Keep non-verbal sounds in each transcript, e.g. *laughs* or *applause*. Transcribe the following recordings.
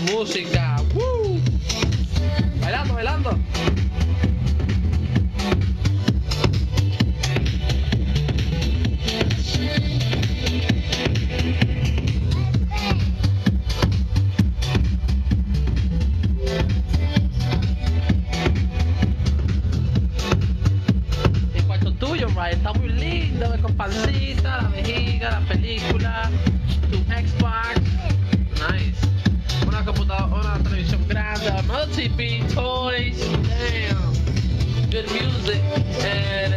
música. ¡Woo! Bailando, bailando. Está muy lindo, con pancita, la vejiga, la película, tu Xbox. TV, toys, damn. Good music. And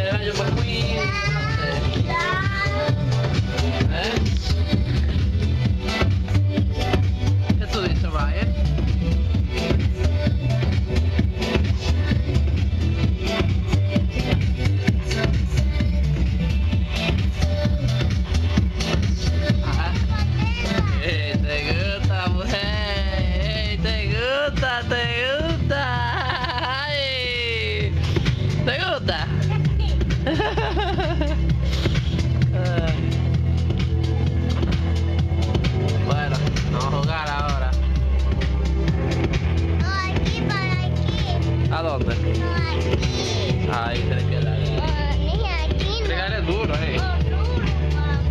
¿Te gusta? *laughs* Bueno, vamos a jugar ahora. ¿A dónde? Ahí tienes que darle. Tienes que darle duro, eh.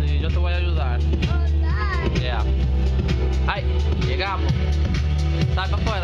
Sí, yo te voy a ayudar. Yeah. Ay, llegamos. Sal para afuera.